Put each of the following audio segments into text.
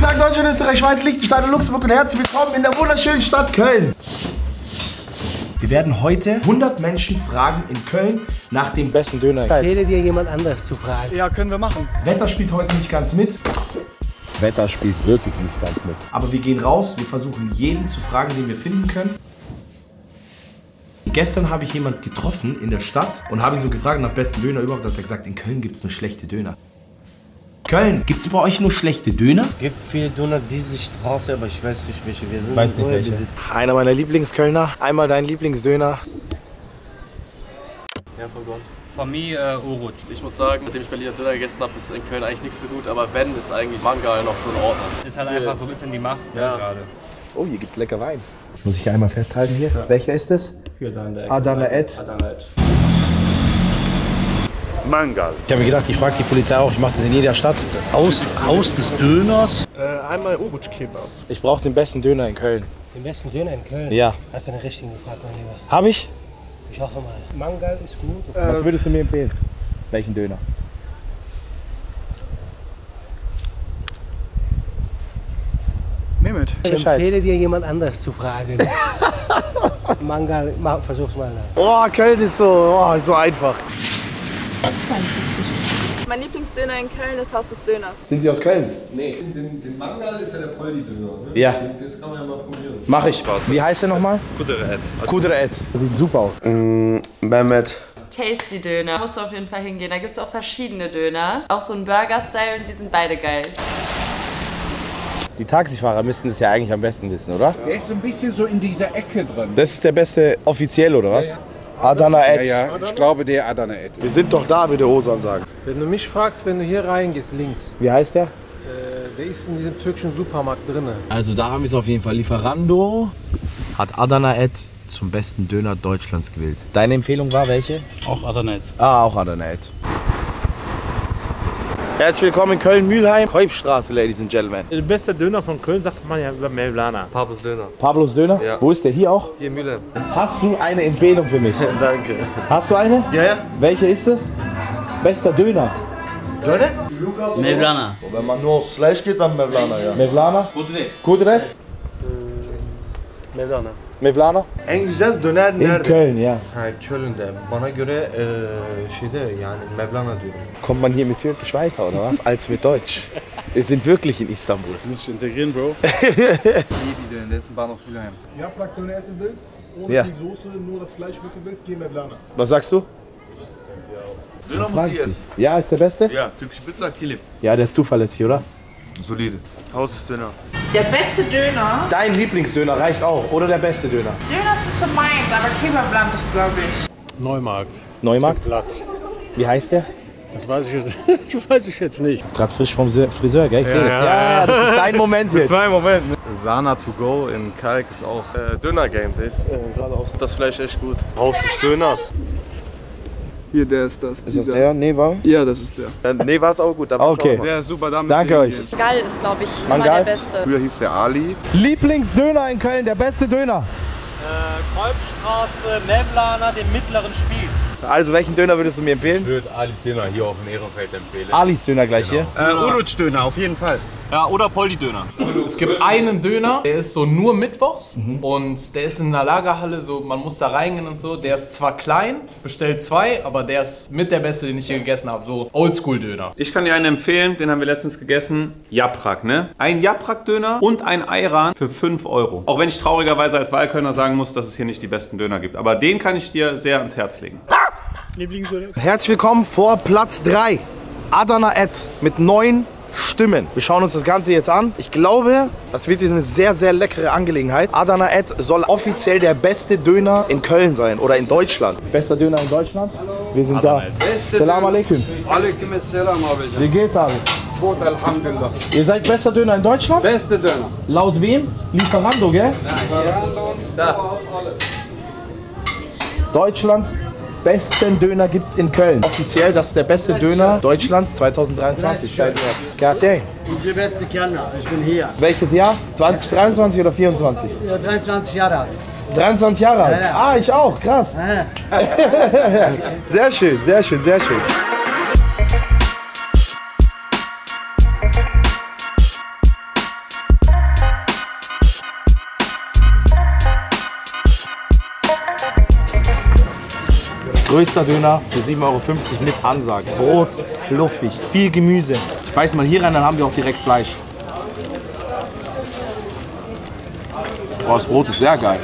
Guten Tag, Deutschland, Österreich, Schweiz, Liechtenstein und Luxemburg und herzlich willkommen in der wunderschönen Stadt Köln. Wir werden heute 100 Menschen fragen in Köln nach dem besten Döner. Empfehle dir jemand anderes zu fragen. Ja, können wir machen. Wetter spielt heute nicht ganz mit, Wetter spielt wirklich nicht ganz mit. aber wir gehen raus. Wir versuchen jeden zu fragen, den wir finden können. Gestern habe ich jemand getroffen in der Stadt und habe ihn so gefragt nach besten Döner überhaupt. Da hat er gesagt, in Köln gibt es nur schlechte Döner. Köln, gibt es bei euch nur schlechte Döner? Es gibt viele Döner diese Straße, aber ich weiß nicht welche. Wir sind Weiß nicht welche. Besitzer. Einer meiner Lieblingskölner. Einmal dein Lieblingsdöner. Ja, von Gott. Von mir äh, Oruc. Ich muss sagen, nachdem ich Berliner Döner gegessen habe, ist in Köln eigentlich nicht so gut. Aber wenn, ist eigentlich Mangal noch so in Ordnung. Ist halt Für- einfach so ein bisschen die Macht ne, Ja. gerade. Oh, hier gibt's lecker Wein. Muss ich einmal festhalten hier? Welcher ist es? Für deine Adana Ed. Adana Ed. Mangal. Ich habe mir gedacht, ich frage die Polizei auch, ich mache das in jeder Stadt. Aus, Haus des Döners. einmal Uruc Kebab. Ich brauche den besten Döner in Köln. Den besten Döner in Köln? Ja. Hast du den richtigen gefragt, mein Lieber? Habe ich? Ich hoffe mal. Mangal ist gut. Was würdest du mir empfehlen? Welchen Döner? Mehmet. Ich empfehle dir jemand anderes zu fragen. Mangal, versuch's mal. Oh, Köln ist so, oh, so einfach. Mein Lieblingsdöner in Köln ist Haus des Döners. Sind Sie aus Köln? Den, den Mangal ist ja der Poldi-Döner. Ne? Ja. Den, das kann man ja mal probieren. Mach ich. Wie heißt der nochmal? Kuderet. Kudret. Das sieht super aus. Mehmet. Tasty Döner. Musst du auf jeden Fall hingehen. Da gibt es auch verschiedene Döner. Auch so ein Burger-Style und die sind beide geil. Die Taxifahrer müssten das ja eigentlich am besten wissen, oder? Der ist so ein bisschen so in dieser Ecke drin. Das ist der beste offiziell, oder was? Adana Ed. Ja, ja, ich glaube der Adana Ed. Wir sind doch da, würde Osan sagen. Wenn du mich fragst, wenn du hier reingehst, links, Wie heißt der? äh, der ist in diesem türkischen Supermarkt drinne. Also da haben wir es auf jeden Fall. Lieferando hat Adana Ed zum besten Döner Deutschlands gewählt. Deine Empfehlung war welche? Auch Adana Ah, auch Adana Ed. Herzlich willkommen in Köln-Mühlheim. Kolbstraße, Ladies and Gentlemen. Der beste Döner von Köln sagt man ja über Mevlana. Pablos Döner. Pablos Döner? Ja. Wo ist der? Hier auch? Hier in Mühle. Hast du eine Empfehlung für mich? Danke. Hast du eine? Ja, ja. Welche ist es? Bester Döner. Döner? Mevlana. Wenn man nur aufs Fleisch geht, dann Mevlana, ja. Mevlana? Kudret? Mevlana. Mevlana? En güzel döner In nerede? Köln, ja. Ha, Köln'de. Bana göre eee şeyde yani Mevlana diyorum. Kommt man hier mit Türkisch weiter, oder was? Als mit Deutsch. Wir sind wirklich in Istanbul. Musst du integrieren, Bro. Libi-Döner, der ist in Bahnhof Mülheim. Yaprak-Döner essen willst, ohne Ja. viel Soße, nur das Fleisch machen willst, geh Mevlana. Was sagst du? Döner muss ich essen. Ja, ist der Beste? Ja, türkische Pizza, Kilim. Ja, der ist zuverlässig, oder? Solide. Haus des Döners. Der beste Döner? Dein Lieblingsdöner reicht auch. Oder der beste Döner? Döner ist so meins, aber Kebabland ist, glaube ich. Neumarkt. Neumarkt? Glatt. Wie heißt der? Das weiß ich jetzt, das weiß ich jetzt nicht. Gerade frisch vom Se- Friseur, gell? Ich Ja, seh das. ja, das ist dein Moment jetzt. Zwei Moment. Sana to go in Kalk ist auch äh, Döner Game Days. Äh. Das Fleisch echt gut. Haus des Döners. Hier, der ist das. Ist das der? Nee, war? Ja, das ist der. Äh, nee, war es auch gut. Aber Okay. Der ist super, da Danke euch. hingehen. Gall ist, glaube ich, immer Mangal? der beste. Früher hieß der Ali. Lieblingsdöner in Köln, der beste Döner. Kolbstraße, Mevlana, den mittleren Spieß. Also, welchen Döner würdest du mir empfehlen? Ich würde Alice Döner hier auf dem Ehrenfeld empfehlen. Alis Döner gleich hier. Äh, Uruc-Döner, auf jeden Fall. Ja, oder Poldi-Döner. Es gibt einen Döner, der ist so nur mittwochs und der ist in einer Lagerhalle, so man muss da reingehen und so. Der ist zwar klein, bestellt zwei, aber der ist mit der beste, den ich hier gegessen habe. So Oldschool-Döner. Ich kann dir einen empfehlen, den haben wir letztens gegessen. Japrak, ne? Ein Japrak-Döner und ein Ayran für 5 Euro. Auch wenn ich traurigerweise als Wahlkölner sagen muss, dass es hier nicht die besten Döner gibt. Aber den kann ich dir sehr ans Herz legen. Herzlich willkommen vor Platz 3. Adana Ed mit neun Stimmen. Wir schauen uns das Ganze jetzt an. Ich glaube, das wird eine sehr, sehr leckere Angelegenheit. Adana Ed soll offiziell der beste Döner in Köln sein oder in Deutschland. Bester Döner in Deutschland? Wir sind da. Salam alaikum. Alaikum assalam, Wie geht's, Abi? Gut, Alhamdulillah. Ihr seid bester Döner in Deutschland? Beste Döner. Laut wem? Lieferando, gell? Deutschlands besten Döner gibt's in Köln. Offiziell, das ist der beste Döner Deutschlands 2023. God damn. Der beste Kellner, ich bin hier. Welches Jahr? 2023 oder 24? Ja, 23 Jahre alt. 23 Jahre alt. Ja, ja. Ah, ich auch. Krass. sehr schön, sehr schön, sehr schön. Größter Döner für 7,50 Euro mit Ansage. Brot, fluffig, viel Gemüse. Ich beiß mal hier rein, dann haben wir auch direkt Fleisch. Oh, das Brot ist sehr geil.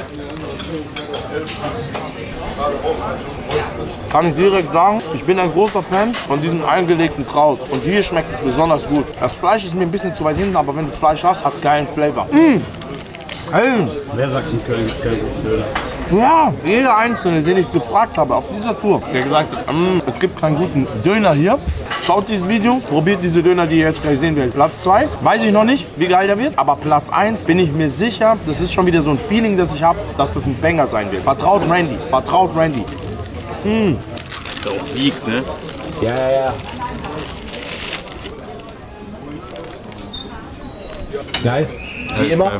Kann ich direkt sagen, ich bin ein großer Fan von diesem eingelegten Kraut. Und hier schmeckt es besonders gut. Das Fleisch ist mir ein bisschen zu weit hinten, aber wenn du Fleisch hast, hat geilen Flavor. Mmh. Köln. Wer sagt in Köln gibt keinen guten Döner? Ja, jeder Einzelne, den ich gefragt habe auf dieser Tour, der gesagt hat, "Mm, es gibt keinen guten Döner hier. Schaut dieses Video, probiert diese Döner, die ihr jetzt gleich sehen werdet. Platz 2, weiß ich noch nicht, wie geil der wird, aber Platz 1 bin ich mir sicher, das ist schon wieder so ein Feeling, das ich habe, dass das ein Banger sein wird. Vertraut Randy, vertraut Randy. Mm. Das auch wiegt, ne? Ja, ja, ja. Geil. Wie immer.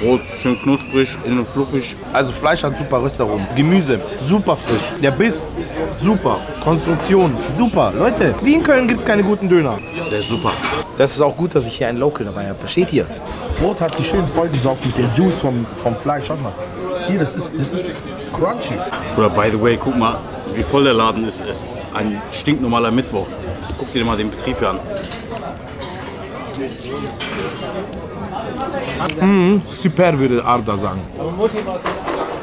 Brot schön knusprig, innen fluffig. Also Fleisch hat super Röstaromen. Gemüse, super frisch. Der Biss, super. Konstruktion, super. Leute, wie in Köln gibt es keine guten Döner. Der ist super. Das ist auch gut, dass ich hier einen Local dabei habe. Versteht ihr? Brot hat sich schön vollgesaugt mit dem Juice vom, vom Fleisch. Schaut mal. Hier, das ist, das ist crunchy. Oder by the way, guck mal, wie voll der Laden ist. Es ist ein stinknormaler Mittwoch. Guck dir mal den Betrieb hier an. Mhm, super würde Arda sagen.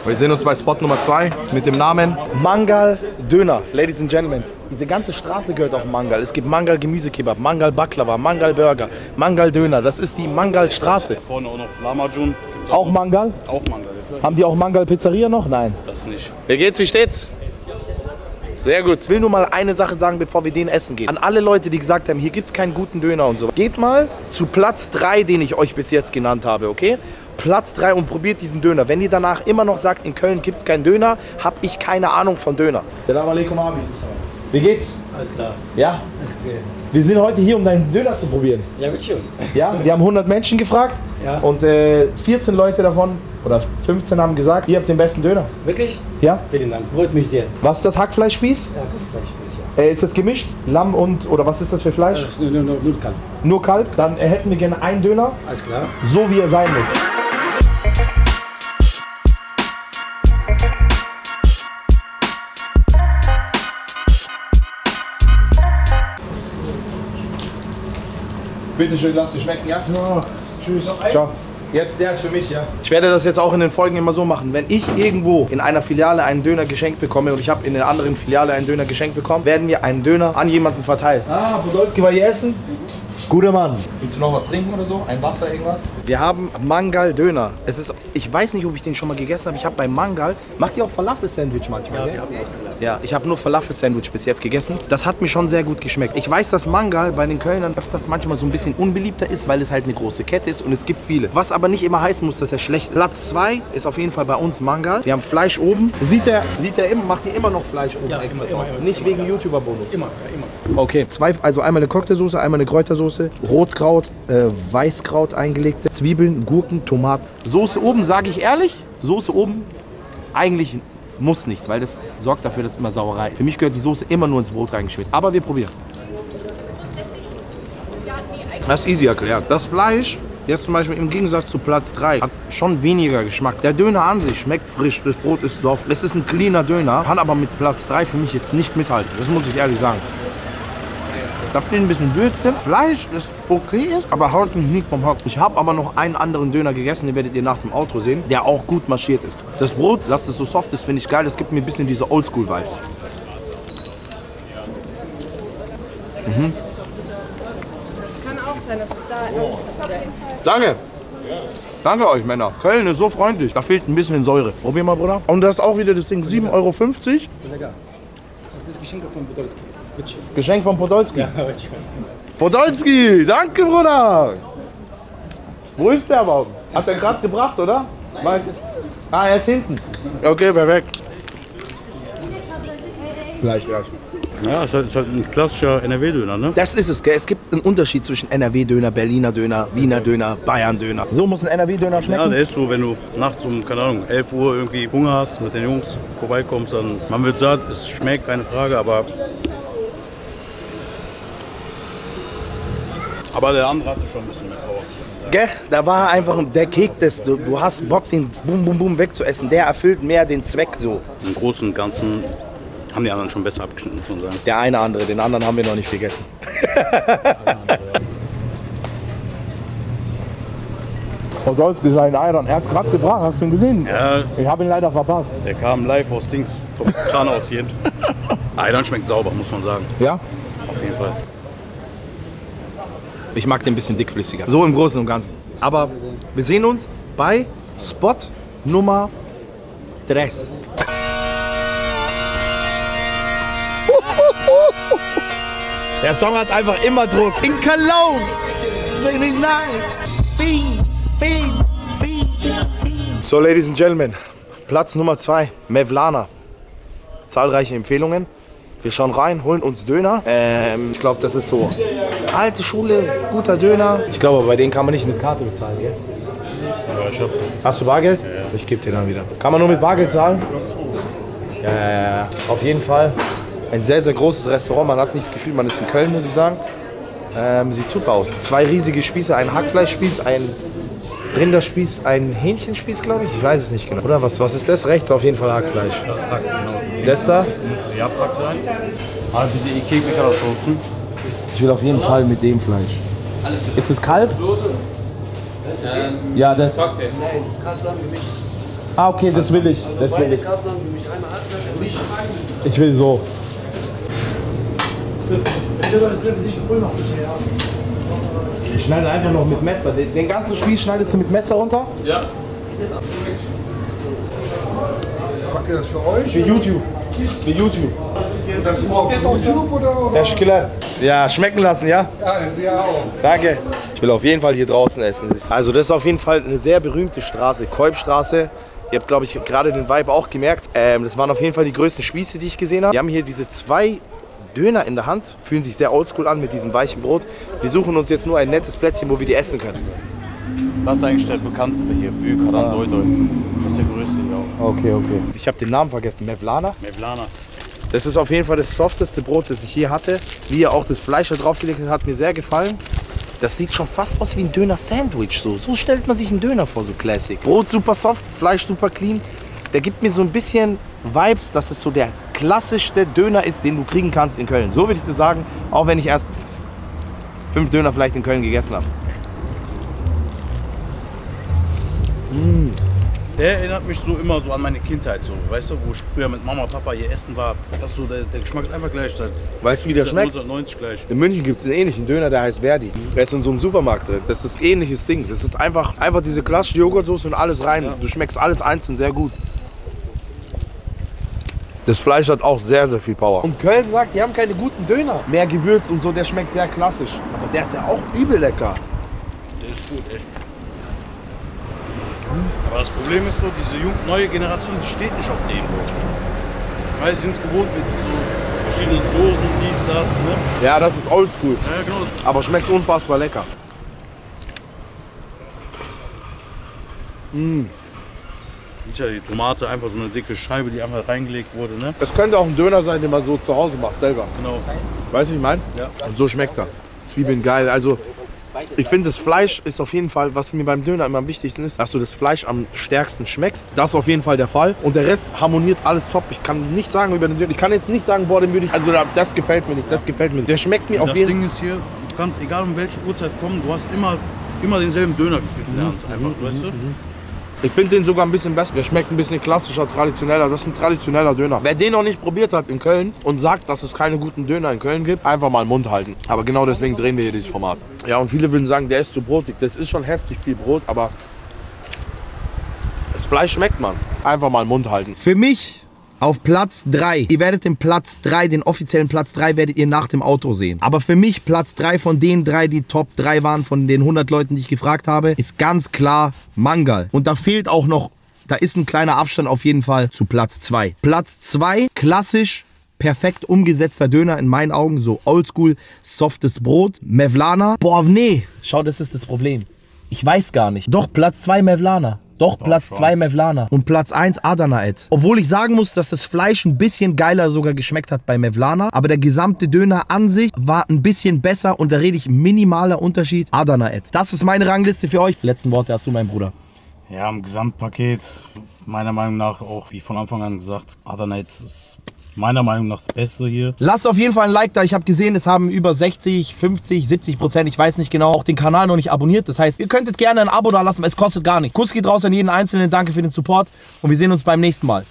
Wir sehen uns bei Spot Nummer 2 mit dem Namen Mangal Döner. Ladies and Gentlemen, diese ganze Straße gehört auch Mangal. Es gibt Mangal Gemüsekebab, Mangal Baklava, Mangal Burger, Mangal Döner. Das ist die Mangal Straße. Vorne auch noch Lamajun. Gibt's Auch Mangal? Auch Mangal. Haben die auch Mangal Pizzeria noch? Nein. Das nicht. Wie geht's, wie steht's? Sehr gut. Ich will nur mal eine Sache sagen, bevor wir den essen gehen. An alle Leute, die gesagt haben, hier gibt's keinen guten Döner und so. Geht mal zu Platz 3, den ich euch bis jetzt genannt habe, okay? Platz 3 und probiert diesen Döner. Wenn ihr danach immer noch sagt, in Köln gibt's keinen Döner, hab ich keine Ahnung von Döner. Salam alaikum, Abi. Wie geht's? Alles klar. Ja? Alles okay. Wir sind heute hier, um deinen Döner zu probieren. Ja, wird schön. Ja, wir haben 100 Menschen gefragt Ja. und äh, 14 Leute davon oder 15 haben gesagt, ihr habt den besten Döner. Wirklich? Ja? Vielen Dank. Freut mich sehr. Was ist das Hackfleischspieß? Ja, ein bisschen. Äh, ist das gemischt? Lamm und, oder was ist das für Fleisch? Ist nur, nur, nur, nur Kalb. Nur Kalb? Dann äh, hätten wir gerne einen Döner, Alles klar. so wie er sein muss. Bitte schön, lass dir schmecken, ja? Ja, tschüss. Ciao. Jetzt, der ist für mich, ja. Ich werde das jetzt auch in den Folgen immer so machen. Wenn ich irgendwo in einer Filiale einen Döner geschenkt bekomme und ich habe in der anderen Filiale einen Döner geschenkt bekommen, werden wir einen Döner an jemanden verteilen. Ah, Podolski war hier essen? Guter Mann. Willst du noch was trinken oder so? Ein Wasser, irgendwas? Wir haben Mangal Döner. Es ist, ich weiß nicht, ob ich den schon mal gegessen habe. Ich habe bei Mangal, macht ihr auch Falafel-Sandwich manchmal, ja, ja, ich habe nur Falafel-Sandwich bis jetzt gegessen. Das hat mir schon sehr gut geschmeckt. Ich weiß, dass Mangal bei den Kölnern öfters manchmal so ein bisschen unbeliebter ist, weil es halt eine große Kette ist und es gibt viele. Was aber nicht immer heißen muss, dass er schlecht ist. Platz 2 ist auf jeden Fall bei uns Mangal. Wir haben Fleisch oben. Sieht er, sieht er immer, macht ihr immer noch Fleisch oben Ja, extra immer, immer, drauf? immer. Nicht wegen YouTuber-Bonus. Immer, ja, immer. Okay, zwei, also einmal eine Cocktailsoße, einmal eine Kräutersoße, Rotkraut, äh, Weißkraut eingelegte, Zwiebeln, Gurken, Tomaten. Soße oben, sage ich ehrlich, Soße oben eigentlich muss nicht, weil das sorgt dafür, dass immer Sauerei. Für mich gehört die Soße immer nur ins Brot reingeschmiert. Aber wir probieren. Das ist easy erklärt. Das Fleisch, jetzt zum Beispiel im Gegensatz zu Platz 3, hat schon weniger Geschmack. Der Döner an sich schmeckt frisch, das Brot ist soft. Es ist ein cleaner Döner, kann aber mit Platz 3 für mich jetzt nicht mithalten. Das muss ich ehrlich sagen. Da fehlt ein bisschen Würze. Fleisch, das okay ist, aber haut mich nicht vom Hock. Ich habe aber noch einen anderen Döner gegessen, den werdet ihr nach dem Outro sehen, der auch gut marschiert ist. Das Brot, dass es so soft ist, finde ich geil. Das gibt mir ein bisschen diese Oldschool-Vibes. Mhm. Kann auch sein, dass es da ist. Danke. Danke euch, Männer. Köln ist so freundlich. Da fehlt ein bisschen Säure. Probier mal, Bruder. Und das ist auch wieder das Ding, 7,50 Euro. Lecker. Das ist Geschenk von Podolski. Geschenk von Podolski. Ja. Podolski, danke, Bruder. Wo ist der überhaupt? Hat er gerade gebracht, oder? Mein- Ah, er ist hinten. Okay, perfekt. Gleich, gleich. Ja, ist halt, ist halt ein klassischer NRW-Döner, ne? Das ist es, gell? Es gibt einen Unterschied zwischen NRW-Döner, Berliner Döner, Wiener Döner, Bayern-Döner. So muss ein NRW-Döner Ja, schmecken. der ist so, wenn du nachts um, keine Ahnung, 11 Uhr irgendwie Hunger hast, mit den Jungs vorbeikommst, dann, man wird satt, es schmeckt, keine Frage, aber... Aber der andere hatte schon ein bisschen mehr Power. Gell? Da war einfach, der Kek, das, du, du hast Bock, den Bum Bum Bum wegzuessen. Der erfüllt mehr den Zweck so. Im Großen und Ganzen haben die anderen schon besser abgeschnitten, muss man sagen. Der eine andere, den anderen haben wir noch nicht gegessen. Und soll's sein Eiern. Er hat gerade gebracht, hast du ihn gesehen? Ja. Ich habe ihn leider verpasst. Der kam live aus Dings, vom Kran aus hier. Ayran schmeckt sauber, muss man sagen. Ja? Auf jeden Fall. Ich mag den ein bisschen dickflüssiger. So im Großen und Ganzen. Aber wir sehen uns bei Spot Nummer 3. Der Song hat einfach immer Druck. In Cologne. So, Ladies and Gentlemen. Platz Nummer 2. Mevlana. Zahlreiche Empfehlungen. Wir schauen rein, holen uns Döner. Ähm, ich glaube, das ist so alte Schule, guter Döner. Ich glaube, bei denen kann man nicht mit Karte bezahlen, gell? Ja, ich hab. Hast du Bargeld? Ich gebe dir dann wieder. Kann man nur mit Bargeld zahlen? Ja, ja, ja. Auf jeden Fall. Ein sehr, sehr großes Restaurant. Man hat nicht das Gefühl, man ist in Köln, muss ich sagen. Ähm, sieht super aus. Zwei riesige Spieße, ein Hackfleischspieß, ein Rinderspieß, ein Hähnchenspieß, glaube ich. Ich weiß es nicht genau. Oder was, was ist das? Rechts auf jeden Fall Hackfleisch. Das ist Hack, genau. Das da? Muss Japrak sein. Aber diese Ikeke kann das soßen. Ich will auf jeden Fall mit dem Fleisch. Ist es Kalb? Ja, das. Ah, okay, das will ich. Das will ich. Ich will so. Ich schneide einfach noch mit Messer. Den, ganzen Spieß schneidest du mit Messer runter? Ja. Macht ihr das für euch? Für YouTube. Für YouTube. Das oder? Herr Schiller. Ja, schmecken lassen, ja? Ja, wir auch. Danke. Ich will auf jeden Fall hier draußen essen. Also das ist auf jeden Fall eine sehr berühmte Straße, Kolbstraße. Ihr habt, glaube ich, gerade den Vibe auch gemerkt. Ähm, das waren auf jeden Fall die größten Spieße, die ich gesehen habe. Wir haben hier diese zwei Döner in der Hand, fühlen sich sehr oldschool an mit diesem weichen Brot. Wir suchen uns jetzt nur ein nettes Plätzchen, wo wir die essen können. Das ist eigentlich der bekannteste hier. Bükaran Doi Doi. Das ist der größte hier auch. Okay, okay. Ich habe den Namen vergessen, Mevlana. Mevlana. Das ist auf jeden Fall das softeste Brot, das ich hier hatte. Wie er auch das Fleisch da draufgelegt hat, hat mir sehr gefallen. Das sieht schon fast aus wie ein Döner-Sandwich. So. so stellt man sich einen Döner vor, so classic. Brot super soft, Fleisch super clean. Der gibt mir so ein bisschen Vibes, dass es so der klassischste Döner ist, den du kriegen kannst in Köln. So würde ich dir sagen, auch wenn ich erst fünf Döner vielleicht in Köln gegessen habe. Der erinnert mich so immer so an meine Kindheit, so, weißt du, wo ich früher mit Mama und Papa hier essen war. Das ist so, der, der Geschmack ist einfach gleich. Seit Weißt du, wie der schmeckt? 1990 gleich. In München gibt es einen ähnlichen Döner, der heißt Verdi. Der ist in so einem Supermarkt drin. Das ist ein ähnliches Ding. Das ist einfach, einfach diese klassische Joghurtsoße und alles rein. Du schmeckst alles einzeln sehr gut. Das Fleisch hat auch sehr, sehr viel Power. Und Köln sagt, die haben keine guten Döner. Mehr Gewürz und so, der schmeckt sehr klassisch. Aber der ist ja auch übel lecker. Der ist gut, echt. Aber das Problem ist so, diese neue Generation, die steht nicht auf dem. Weil sie sind es gewohnt mit so verschiedenen Soßen, dies, das, ne? Ja, das ist oldschool. Ja, genau. Aber schmeckt unfassbar lecker. Ist ja die Tomate, einfach so eine dicke Scheibe, die einfach reingelegt wurde, ne? Es könnte auch ein Döner sein, den man so zu Hause macht, selber. Genau. Weißt du, wie ich meine? Ja. Und so schmeckt er. Zwiebeln geil. Also, ich finde, das Fleisch ist auf jeden Fall, was mir beim Döner immer am wichtigsten ist, dass du das Fleisch am stärksten schmeckst. Das ist auf jeden Fall der Fall. Und der Rest harmoniert alles top. Ich kann nicht sagen über den Döner. Ich kann jetzt nicht sagen, boah, den würde ich. Also, das gefällt mir nicht. Das gefällt mir nicht. Der schmeckt mir auf Das jeden Ding ist hier, du kannst, egal um welche Uhrzeit kommen, du hast immer, immer denselben Döner gefühlt in der Hand. Einfach, weißt du? Ich finde den sogar ein bisschen besser. Der schmeckt ein bisschen klassischer, traditioneller. Das ist ein traditioneller Döner. Wer den noch nicht probiert hat in Köln und sagt, dass es keine guten Döner in Köln gibt, einfach mal den Mund halten. Aber genau deswegen drehen wir hier dieses Format. Ja, und viele würden sagen, der ist zu brotig. Das ist schon heftig viel Brot, aber das Fleisch schmeckt man. Einfach mal den Mund halten. Für mich auf Platz 3. Ihr werdet den Platz 3, den offiziellen Platz 3 werdet ihr nach dem Outro sehen. Aber für mich Platz 3 von den drei, die Top 3 waren, von den 100 Leuten, die ich gefragt habe, ist ganz klar Mangal. Und da fehlt auch noch, da ist ein kleiner Abstand auf jeden Fall zu Platz 2. Platz 2, klassisch perfekt umgesetzter Döner in meinen Augen, so oldschool, softes Brot, Mevlana. Boah, nee, schau, das ist das Problem. Ich weiß gar nicht. Doch, Platz 2 Mevlana. Doch, Platz 2 Mevlana. Und Platz 1 Adanaet. Obwohl ich sagen muss, dass das Fleisch ein bisschen geiler sogar geschmeckt hat bei Mevlana. Aber der gesamte Döner an sich war ein bisschen besser. Und da rede ich minimaler Unterschied. Adanaet. Das ist meine Rangliste für euch. Letzten Worte hast du, mein Bruder. Ja, im Gesamtpaket, meiner Meinung nach auch, wie von Anfang an gesagt, Adanaid ist meiner Meinung nach der beste hier. Lasst auf jeden Fall ein Like da. Ich habe gesehen, es haben über 60, 50, 70 Prozent, ich weiß nicht genau, auch den Kanal noch nicht abonniert. Das heißt, ihr könntet gerne ein Abo da lassen, es kostet gar nichts. Kuss geht raus an jeden Einzelnen. Danke für den Support und wir sehen uns beim nächsten Mal.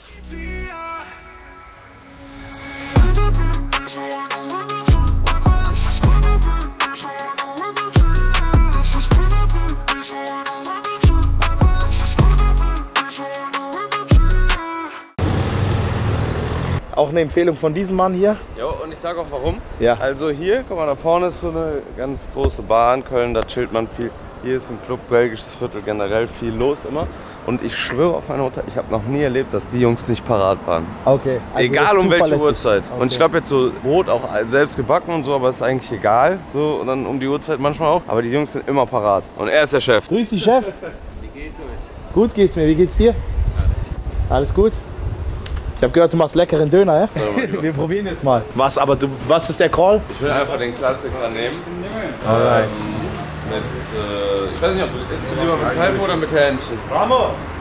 Auch eine Empfehlung von diesem Mann hier. Ja, und ich sage auch warum. Ja. Also hier, guck mal, da vorne ist so eine ganz große Bar in Köln, da chillt man viel. Hier ist ein Club, belgisches Viertel, generell viel los immer. Und ich schwöre auf meine Mutter, ich habe noch nie erlebt, dass die Jungs nicht parat waren. Okay. also egal um welche Uhrzeit. Okay. Und ich glaube jetzt so Brot auch selbst gebacken und so, aber ist eigentlich egal. So und dann um die Uhrzeit manchmal auch. Aber die Jungs sind immer parat. Und er ist der Chef. Grüß dich, Chef. Wie geht's euch? Gut geht's mir. Wie geht's dir? Alles gut. Ich habe gehört, du machst leckeren Döner, ja? Wir probieren jetzt mal. Was, aber du, was ist der Call? Ich will einfach den Klassiker nehmen. Alright. Mit, äh, ich weiß nicht, ob du isst du lieber mit Kalb oder mit Hähnchen?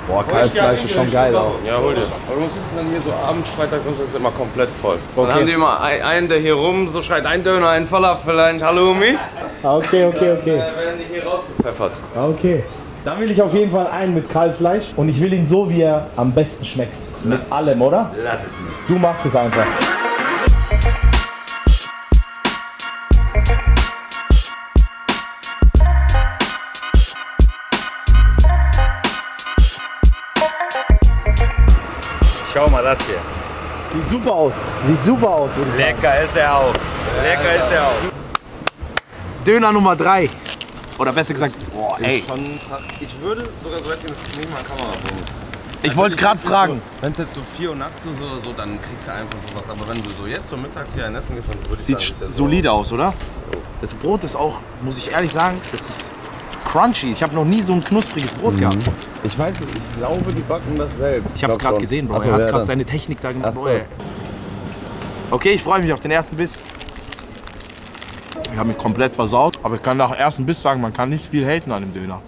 Boah, Kalbfleisch ist schon geil auch. Ja, hol dir. Aber du musst wissen, dann hier so abends, Freitag, Samstag ist immer komplett voll. Okay. Dann haben die immer ein- einen, der hier rum so schreit, ein Döner, ein Falafel, ein Halloumi. Okay, okay, okay. Dann werden die hier rausgepfeffert. Okay. Dann will ich auf jeden Fall einen mit Kalbfleisch und ich will ihn so, wie er am besten schmeckt. Mit allem, oder? Lass es mir. Du machst es einfach. Schau mal das hier. Sieht super aus. Sieht super aus, ich sagen. Lecker ist er auch. Lecker ist er auch. Döner Nummer 3. Oder besser gesagt, boah, ey. Schon, ich würde sogar so weit gehen, dass ich nicht mal Kamera bringen. Ich wollte gerade fragen. Wenn es jetzt so 4 Uhr nachts ist oder so, dann kriegst du einfach sowas. Aber wenn du so jetzt so mittags hier ein Essen gehst, dann würde ich Sieht sagen, solide aus, oder? Das Brot ist auch, muss ich ehrlich sagen, das ist crunchy. Ich habe noch nie so ein knuspriges Brot gehabt. Ich weiß nicht, ich glaube, die backen das selbst. Ich habe es gerade gesehen, Bro. Ach so, er hat gerade seine Technik da gemacht. Ach so. Okay, ich freue mich auf den ersten Biss. Ich habe mich komplett versaut, aber ich kann nach dem ersten Biss sagen, man kann nicht viel haten an dem Döner.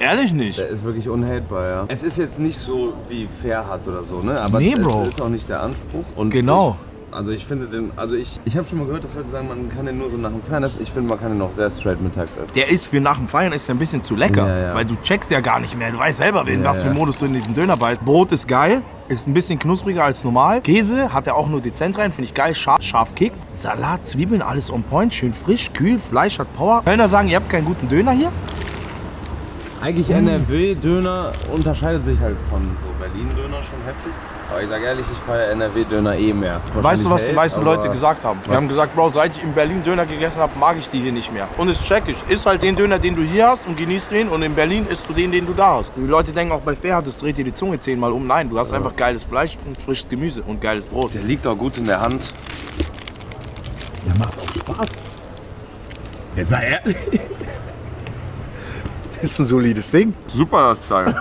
Ehrlich nicht. Der ist wirklich unhatebar, ja. Es ist jetzt nicht so wie Fair hat oder so, ne? Aber Nee, Bro. ist auch nicht der Anspruch. Und Genau. Also ich finde den, also ich, ich habe schon mal gehört, dass Leute sagen, man kann den nur so nach dem Feiern essen. Ich finde, man kann den auch sehr straight mittags essen. Der ist für nach dem Feiern ist ein bisschen zu lecker, Ja, ja. weil du checkst ja gar nicht mehr. Du weißt selber, in Ja, was für. Modus du in diesen Döner beißt. Brot ist geil, ist ein bisschen knuspriger als normal. Käse hat er auch nur dezent rein, finde ich geil, scharf, scharf kickt. Salat, Zwiebeln, alles on point, schön frisch, kühl, Fleisch hat Power. Kölner sagen, ihr habt keinen guten Döner hier? Eigentlich NRW-Döner unterscheidet sich halt von so Berlin-Döner schon heftig. Aber ich sage ehrlich, ich feiere NRW-Döner eh mehr. Weißt du, was die meisten Leute gesagt haben? Die Was? haben gesagt, Bro, seit ich in Berlin Döner gegessen habe, mag ich die hier nicht mehr. Und es check ich. Iss halt den Döner, den du hier hast und genießt den. Und in Berlin isst du den, den du da hast. Die Leute denken auch bei Fairhard, das dreht dir die Zunge zehnmal um. Nein, du hast einfach geiles Fleisch und frisches Gemüse und geiles Brot. Der liegt auch gut in der Hand. Der macht auch Spaß. Jetzt sei ehrlich. Das ist ein solides Ding. Super Teil.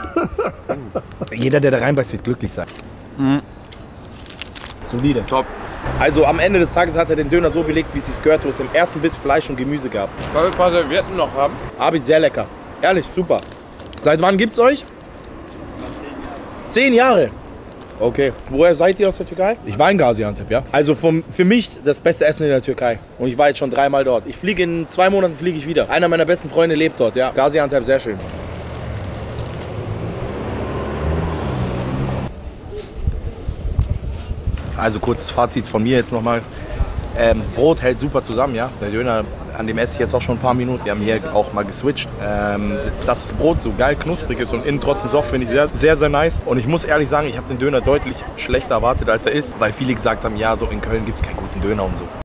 Jeder, der da reinbeißt, wird glücklich sein. Solide. Top. Also am Ende des Tages hat er den Döner so belegt, wie es sich gehört, wo es im ersten Biss Fleisch und Gemüse gab. Soll ein paar Servietten noch haben? Abid, sehr lecker. Ehrlich, super. Seit wann gibt's euch? Zehn Jahre. Okay. Woher seid ihr aus der Türkei? Ich war in Gaziantep, ja. Also vom, für mich das beste Essen in der Türkei. Und ich war jetzt schon dreimal dort. Ich fliege in zwei Monaten fliege ich wieder. Einer meiner besten Freunde lebt dort, ja. Gaziantep, sehr schön. Also kurzes Fazit von mir jetzt nochmal. Ähm, Brot hält super zusammen, ja. Der Döner, an dem esse ich jetzt auch schon ein paar Minuten. Wir haben hier auch mal geswitcht. Ähm, das Brot so geil knusprig ist und innen trotzdem soft, finde ich sehr, sehr, sehr nice. Und ich muss ehrlich sagen, ich habe den Döner deutlich schlechter erwartet, als er ist. Weil viele gesagt haben, ja, so in Köln gibt es keinen guten Döner und so.